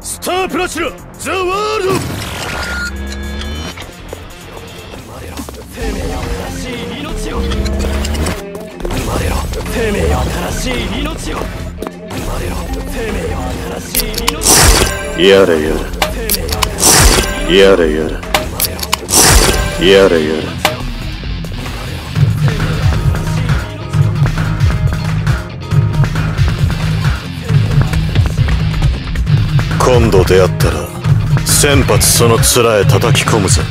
スタープラチナザ・ワールド。生まれろ。生命よ新しい命を。生まれろ。生命よ新しい命を。生まれろ生命よ新しい命を。やれやれやれやれやれやれ今度出会ったら先発その面へ叩き込むぜ。